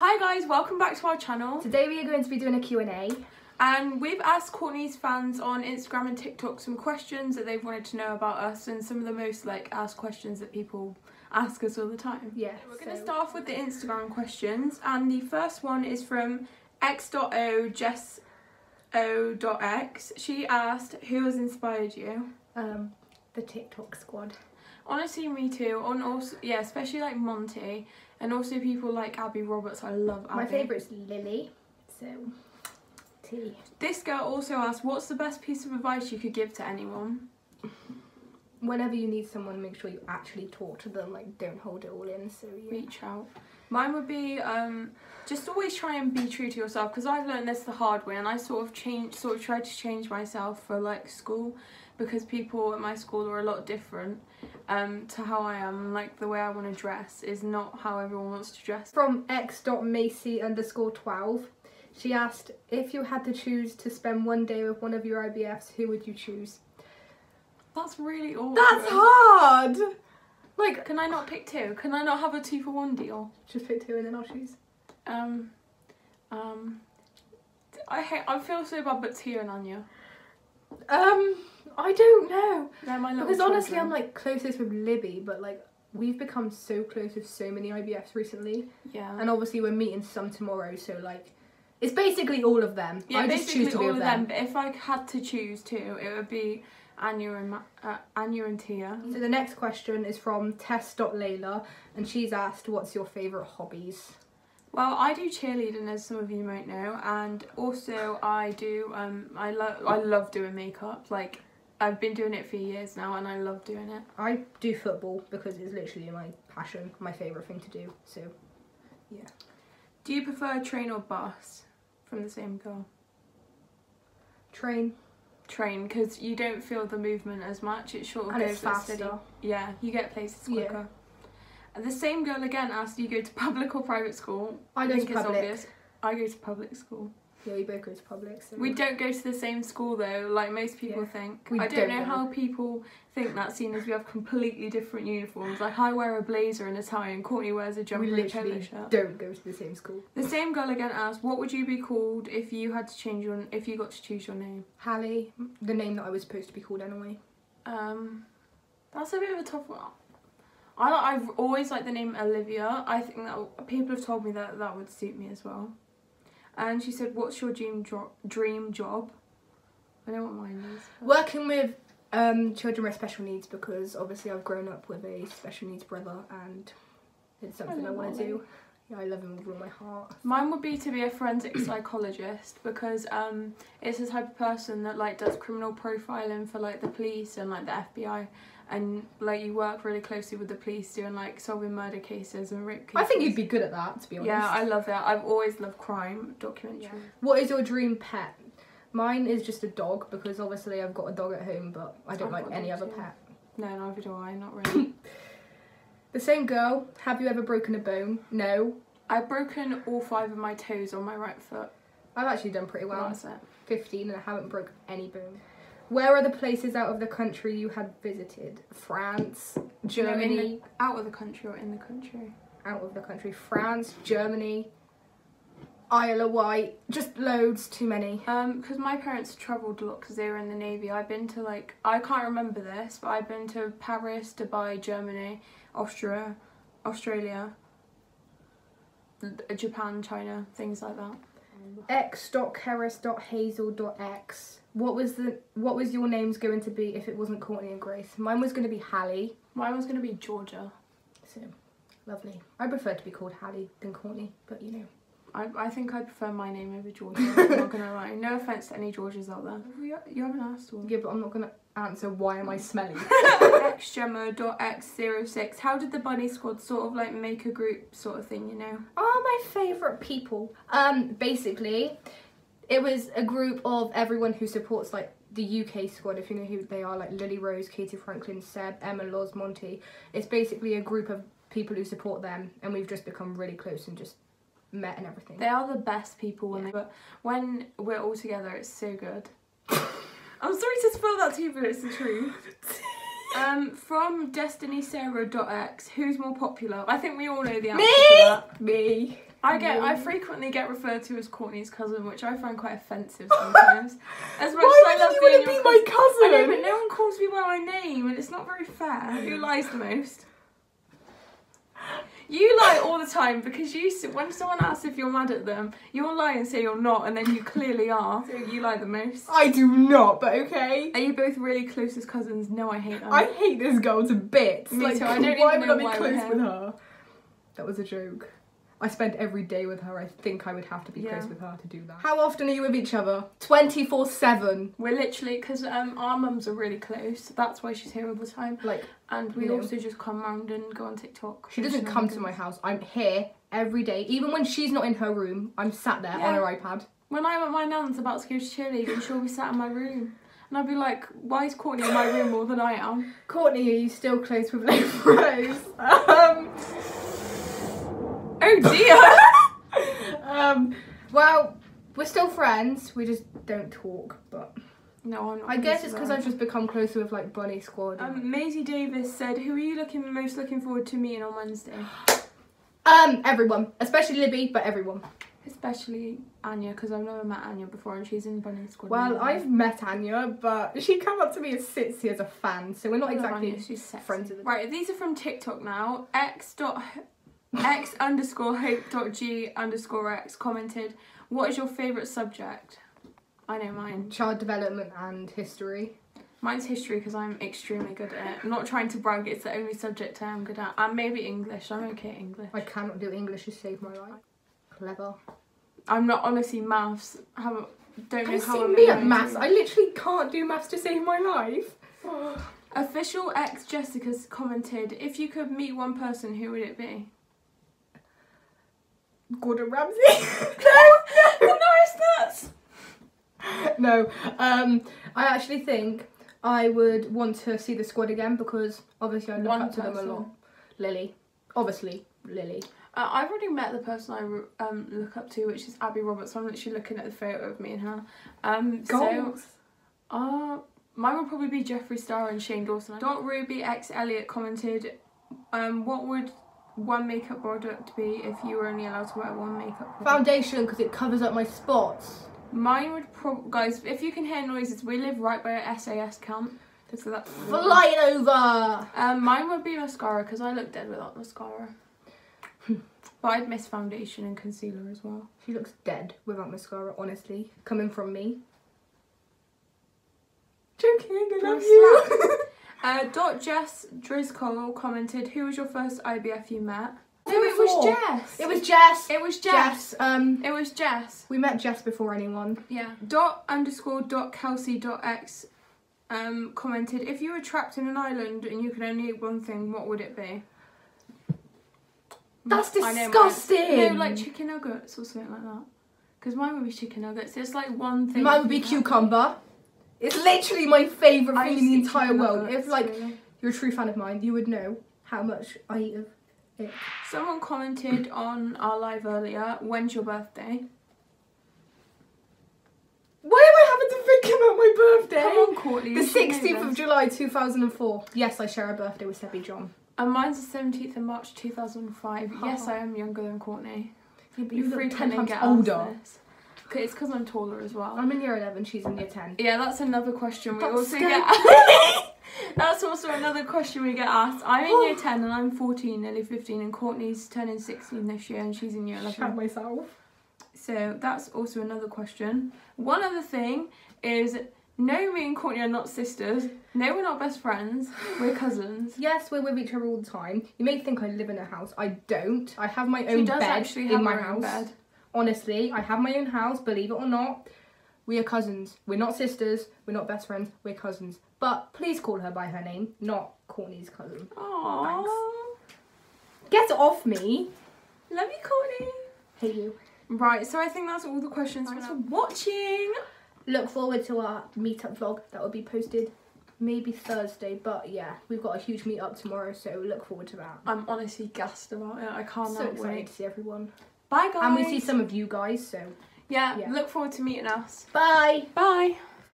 Hi guys, welcome back to our channel. Today we are going to be doing a Q&A. And we've asked Courtney's fans on Instagram and TikTok some questions that they've wanted to know about us and some of the most like asked questions that people ask us all the time. Yeah, We're going to start off with the Instagram questions and the first one is from x.o jess o.x. She asked, who has inspired you? Um, the TikTok squad. Honestly, me too. On also, yeah, especially like Monty and also people like Abby Roberts. I love Abby. My favourite's Lily. So, T. This girl also asked, what's the best piece of advice you could give to anyone? Whenever you need someone, make sure you actually talk to them. Like, don't hold it all in. So yeah. reach out. Mine would be um, just always try and be true to yourself because I've learned this the hard way and I sort of changed, sort of tried to change myself for like school because people at my school are a lot different um, to how I am. Like the way I want to dress is not how everyone wants to dress. From x.macy underscore 12. She asked, if you had to choose to spend one day with one of your IBFs, who would you choose? That's really awkward. That's hard! Like, Can I not pick two? Can I not have a two for one deal? just pick two and then I'll choose. Um, um, I hate. I feel so bad, but Tia and Anya. Um, I don't know. They're my Because honestly. I'm like closest with Libby, but like we've become so close with so many IBFs recently, yeah. and obviously we're meeting some tomorrow. So like, it's basically all of them. Yeah, I just basically choose to all of them. them. But if I had to choose two, it would be Anya and Ma- uh, Anya and Tia. So the next question is from Tess.Layla, and she's asked, "What's your favourite hobbies?" Well, I do cheerleading, as some of you might know, and also I do. Um, I love. I love doing makeup. Like I've been doing it for years now, and I love doing it. I do football because it's literally my passion, my favourite thing to do. So, yeah, Do you prefer train or bus? From the same girl. train Train, because you don't feel the movement as much. It sort of and goes faster. steady- Yeah, you get places Yeah. quicker. And the same girl again asked, "Do you go to public or private school?" I go think it's public. obvious. I go to public school. Yeah, we both go to public. So We don't go to the same school though, like most people Yeah. think. We I don't, don't know go. how people think that, seeing as we have completely different uniforms. Like I wear a blazer and a tie, and Courtney wears a jumper we and a polo literally shirt. don't go to the same school. The same girl again asked, "What would you be called if you had to change your if you got to choose your name?" Hallie, the name that I was supposed to be called anyway. Um, that's a bit of a tough one. I like, I've always liked the name Olivia. I think that people have told me that that would suit me as well. And she said, "What's your dream dream job?" I know what mine is. Working with um, children with special needs because obviously I've grown up with a special needs brother and it's something I, love want to do. Yeah, I love him with all my heart. Mine would be to be a forensic psychologist because um, it's the type of person that like does criminal profiling for like the police and like the FBI, and like you work really closely with the police doing like solving murder cases and rape cases. I think you'd be good at that, to be honest. Yeah, I love that. I've always loved crime documentaries. Yeah. What is your dream pet? Mine is just a dog because obviously I've got a dog at home, but I don't I've like any other too. pet. No, neither do I. Not really. The same girl. Have you ever broken a bone? No. I've broken all five of my toes on my right foot. I've actually done pretty well. That's it. 15 and I haven't broke any bone. Where are the places out of the country you had visited? France, No, Germany, the- out of the country or in the country. out of the country. France, Germany, Isle of Wight, just loads, too many. Um, because my parents travelled a lot because they were in the navy. I've been to like I can't remember this, but I've been to Paris, Dubai, Germany, Austria, Australia, Japan, China, things like that. x.keris.hazel.x. What was the what was your names going to be if it wasn't Courtney and Grace? Mine was going to be Hallie. Mine was gonna be Georgia. So lovely. I prefer to be called Hallie than Courtney, but you know. I, I think I prefer my name over Georgia. I'm not gonna lie. No offense to any Georgias out there. You, you haven't asked one. Yeah, but I'm not gonna answer why am I smelly. xgemma.x06 how did the bunny squad sort of like make a group sort of thing you know are my favourite people. Um, basically, it was a group of everyone who supports like the UK squad. If you know who they are, like Lily Rose, Katie Franklin, Seb, Emma, Loz, Monty. It's basically a group of people who support them, and we've just become really close and just met and everything. they are the best people when they but when we're all together it's so good i'm sorry to spoil that to you but it's the truth um from destiny sarah.x who's more popular i think we all know the answer Me? Me. I get, I frequently get referred to as Courtney's cousin, which I find quite offensive sometimes. as much Why as I love you being want to be my cousin. I know, cousin? but no one calls me by my name, and it's not very fair. Who lies the most? You lie all the time because you when someone asks if you're mad at them, you'll lie and say you're not, and then you clearly are. So you lie the most. I do not, but okay. Are you both really close as cousins? No, I hate them. I hate this girl to bits. Me like, too, I don't why even would know I be why we're close with her? That was a joke. I spent every day with her. I think I would have to be Yeah. close with her to do that. How often are you with each other? 24 7. We're literally because um, our mums are really close. That's why she's here all the time. Like, And we also just come round and go on TikTok. she doesn't come to my house. I'm here every day. Even when she's not in her room, I'm sat there on her iPad. When I'm at my nan's about to go to cheerleading, she'll be sat in my room. And I'd be like, why is Courtney in my room more than I am? Courtney, are you still close with Lady Rose? um, Oh dear! um, well, we're still friends. We just don't talk. But no, I'm not. I guess it's because I've just become closer with like Bunny Squad. and, Um, Maisie Davis said, "Who are you looking most looking forward to meeting on Wednesday? Um, everyone, especially Libby, but everyone. Especially Anya, because I've never met Anya before, and she's in Bunny Squad. Well, now. I've met Anya, but she came up to me as Sitzy as a fan, so we're not I exactly Anya, she's sexy. friends with the Right, these are from TikTok now. X dot X underscore hope dot G underscore X commented, What is your favourite subject? I know mine. child development and history. Mine's history because I'm extremely good at it. I'm not trying to brag, it's the only subject I am good at. And maybe English. I'm okay at English. I cannot do English to save my life. Clever. I'm not honestly maths. How don't know Have how I'm me at maths? I literally can't do maths to save my life. Official ex Jessica's commented, if you could meet one person, who would it be? Gordon Ramsay. no, no, it's not. no. Um, I actually think I would want to see the squad again because obviously I look One up to them a lot. Lily, obviously Lily. Uh, I've already met the person I um, look up to, which is Abby Roberts. I'm literally looking at the photo of me and her. Um, so, uh, mine would probably be Jeffree Star and Shane Dawson. Dot Ruby X Elliot commented, um, "What would one makeup product be if you were only allowed to wear one makeup product?" Foundation because it covers up my spots. Mine would probably, guys. If you can hear noises, we live right by a SAS camp, so that's. Flying over. Um, mine would be mascara because I look dead without mascara. but I'd miss foundation and concealer as well. She looks dead without mascara, honestly. Coming from me. Joking, I love you. Uh, Dot Jess Driscoll commented, "Who was your first IBF you met?" No, it was before? Jess. it was Jess. It was Jess. Jess. Um, It was Jess. we met Jess before anyone. Yeah. Dot underscore dot Kelsey dot X um commented, "If you were trapped in an island and you could only eat one thing, what would it be?" That's I know mine. disgusting. No, like chicken nuggets or something like that. Because mine would be chicken nuggets. It's like one thing. Mine would be cucumber. It's literally my favourite thing in the used to eat entire world. If like really. you're a true fan of mine, you would know how much I eat of it. Someone commented on our live earlier, when's your birthday? Why am I having to think about my birthday? Come on, Courtney. The you should know 16th of. July 2004. Yes, I share a birthday with Sebby John. And mine's the 17th of March 2005. yes, I am younger than Courtney. Yeah, but You you look 10 times get older. It's because I'm taller as well. I'm in year 11, she's in year 10. Yeah, that's another question we That's also scary. get. that's also another question we get asked. I'm in year 10 and I'm 14, nearly 15, and Courtney's turning 16 this year and she's in year 11. Shout myself. So that's also another question. One other thing is no, me and Courtney are not sisters. No, we're not best friends. We're cousins. Yes, we're with each other all the time. You may think I live in a house. I don't. I have my She own does bed actually have in my own house. bed. Honestly, I have my own house, believe it or not. We are cousins. We're not sisters. We're not best friends. We're cousins. But please call her by her name, not Courtney's cousin. Aww. Get off me. Love you, Courtney. Hate you. Right, so I think that's all the questions. Thanks for watching. Look forward to our meetup vlog that will be posted maybe Thursday. But yeah, we've got a huge meetup tomorrow, so look forward to that. I'm honestly gassed about it. I can't so excited wait. to see everyone. Bye, guys. And we see some of you guys, so Yeah, Yeah. look forward to meeting us. bye. Bye.